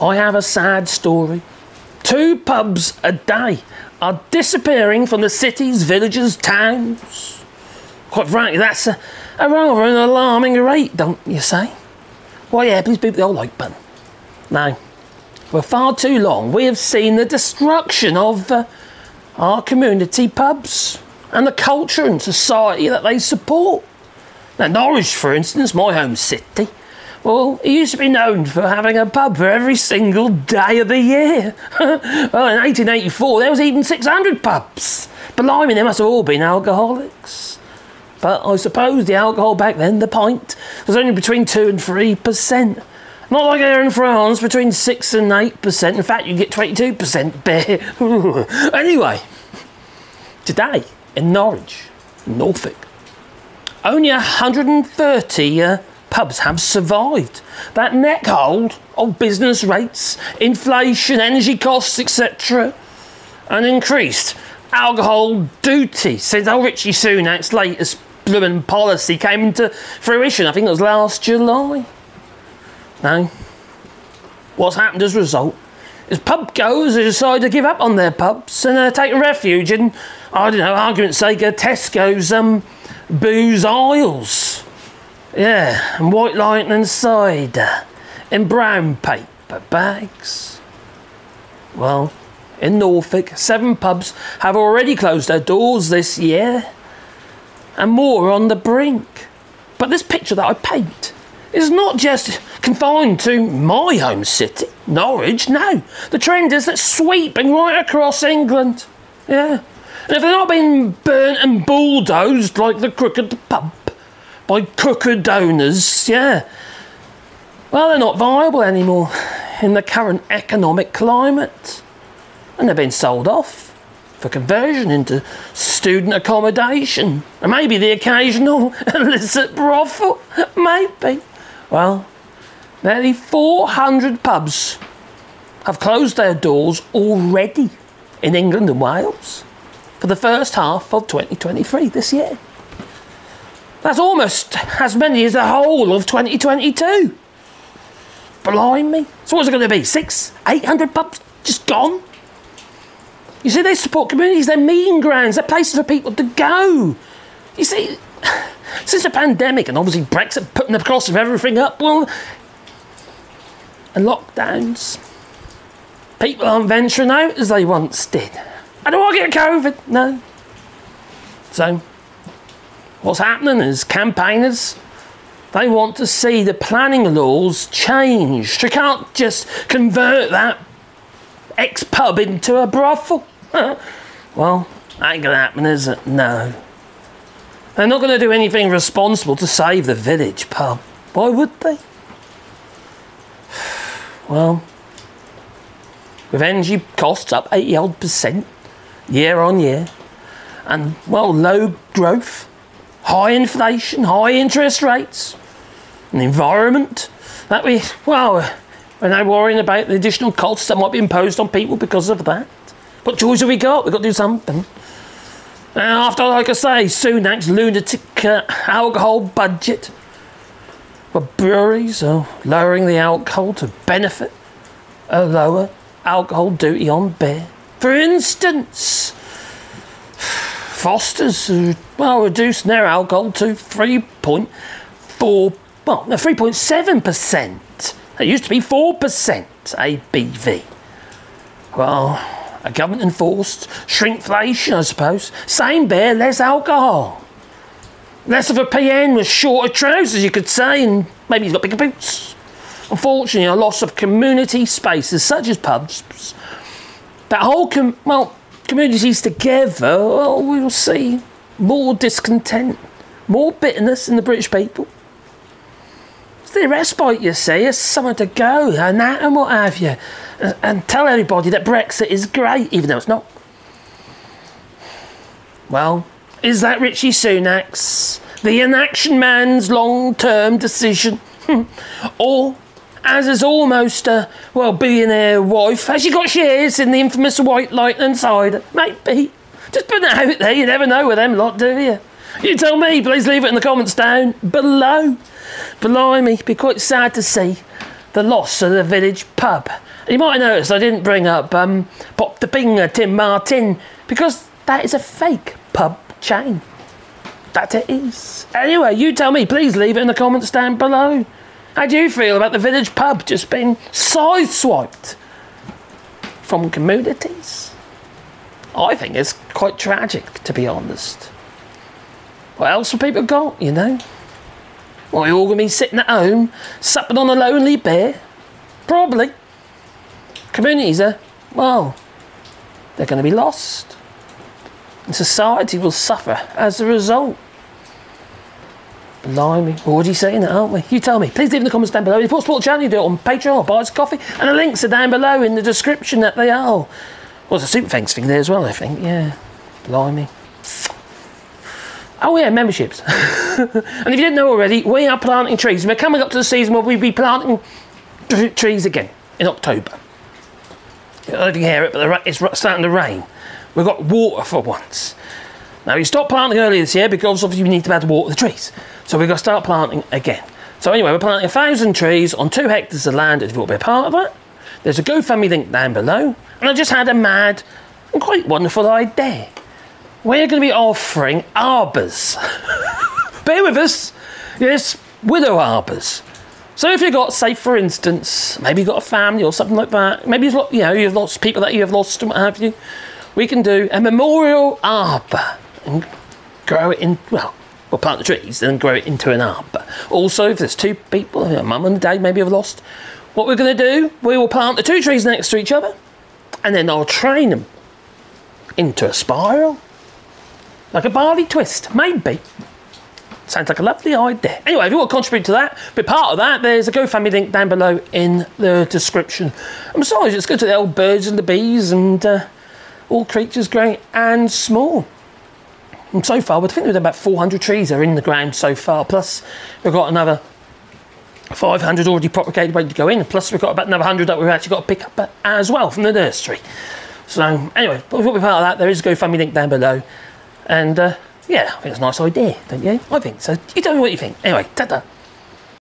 I have a sad story. Two pubs a day are disappearing from the cities, villages, towns. Quite frankly, that's a, a rather an alarming rate, don't you say? Why, yeah, please beat the old like button. Now, for far too long, we have seen the destruction of uh, our community pubs and the culture and society that they support. Now, Norwich, for instance, my home city, well, it used to be known for having a pub for every single day of the year. well, in 1884, there was even 600 pubs. Blimey, they must have all been alcoholics. But I suppose the alcohol back then, the pint, was only between 2 and 3%. Not like here in France, between 6 and 8%. In fact, you get 22% beer. anyway, today in Norwich, Norfolk, only 130 uh, pubs have survived that neck hold of business rates, inflation, energy costs, etc., and increased alcohol duty since old Richie Sunak's latest blooming policy came into fruition. I think it was last July. Now, what's happened as a result is pub goers have decided to give up on their pubs and uh, take refuge in, I don't know, argument's sake, uh, Tesco's um, booze aisles. Yeah, and white lightning cider in brown paper bags. Well, in Norfolk, seven pubs have already closed their doors this year, and more are on the brink. But this picture that I paint is not just confined to my home city, Norwich. No, the trend is that's sweeping right across England. Yeah, and if they're not being burnt and bulldozed like the crooked pub by crooked owners, yeah, well, they're not viable anymore in the current economic climate. And they're being sold off for conversion into student accommodation. And maybe the occasional illicit brothel. Maybe. Well, nearly 400 pubs have closed their doors already in England and Wales for the first half of 2023 this year. That's almost as many as the whole of 2022. Blimey. So what's it going to be? Six, eight hundred pubs just gone? You see, they support communities, they're meeting grounds, they're places for people to go. You see, since the pandemic and obviously Brexit putting the cost of everything up, well, and lockdowns, people aren't venturing out as they once did. I don't want to get COVID, no. So, what's happening is campaigners, they want to see the planning laws changed. You can't just convert that ex pub into a brothel. well, that ain't gonna happen, is it? No. They're not going to do anything responsible to save the village pub. Why would they? Well, with energy costs up 80 odd percent year on year, and well, low growth, high inflation, high interest rates, an environment that we, well, we're now worrying about the additional costs that might be imposed on people because of that. What choice have we got? We've got to do something. And after, like I say, Sunak's lunatic uh, alcohol budget for breweries or lowering the alcohol to benefit a lower alcohol duty on beer. For instance, Foster's, uh, well, reduced their alcohol to 3.4, well, no, 3.7%. It used to be 4% ABV. Well, a government enforced shrinkflation, I suppose. Same beer, less alcohol. Less of a PN with shorter trousers, you could say, and maybe he's got bigger boots. Unfortunately, a loss of community spaces, such as pubs, that whole, well, communities together, well, oh, we'll see more discontent, more bitterness in the British people. It's the respite, you see, it's somewhere to go, and that and what have you. And, and tell everybody that Brexit is great, even though it's not. Well, is that Richie Sunak's, the inaction man's long term decision? or, as his almost a, well, billionaire wife, has she got shares in the infamous White Lightning cider? Maybe. Just put that out there, you never know with them lot, do you? You tell me, please leave it in the comments down below. Blimey, be quite sad to see the loss of the village pub. You might notice I didn't bring up um, Pop the Binger Tim Martin because that is a fake pub chain. That it is. Anyway, you tell me. Please leave it in the comments down below. How do you feel about the village pub just being side swiped from communities? I think it's quite tragic, to be honest. What else have people got, you know? Well, you all going to be sitting at home, supping on a lonely beer? Probably. Communities are, well, they're going to be lost. And society will suffer as a result. Blimey, we're already saying that, aren't we? You tell me. Please leave in the comments down below. If you support the channel, you do it on Patreon or buy us coffee. And the links are down below in the description that they are. Well, there's a super thanks thing there as well, I think. Yeah. Blimey. Oh yeah, memberships. and if you didn't know already, we are planting trees. We're coming up to the season where we'll be planting trees again in October. I don't know if you hear it, but it's starting to rain. We've got water for once. Now, we stopped planting earlier this year because obviously we need to be able to water the trees. So we've got to start planting again. So anyway, we're planting a thousand trees on two hectares of land. If you want to be a part of that, there's a GoFundMe link down below. And I just had a mad and quite wonderful idea. We're going to be offering arbours. Bear with us. Yes, widow arbours. So if you've got, say, for instance, maybe you've got a family or something like that, maybe you've got, you know, you've lost people that you have lost and what have you, we can do a memorial arbour and grow it in, well, we'll plant the trees and grow it into an arbour. Also, if there's two people, a mum and a dad maybe have lost, what we're going to do, we will plant the two trees next to each other and then I'll train them into a spiral. Like a barley twist, maybe. Sounds like a lovely idea. Anyway, if you want to contribute to that, be part of that, there's a GoFundMe link down below in the description. And besides, it's good to the old birds and the bees and uh, all creatures great and small. And so far, but I think there's about 400 trees are in the ground so far. Plus, we've got another 500 already propagated ready to go in. Plus, we've got about another 100 that we've actually got to pick up as well from the nursery. So, anyway, want to be part of that, there is a GoFundMe link down below. And uh, yeah, I think it's a nice idea, don't you? I think so. You tell me what you think. Anyway, ta-ta.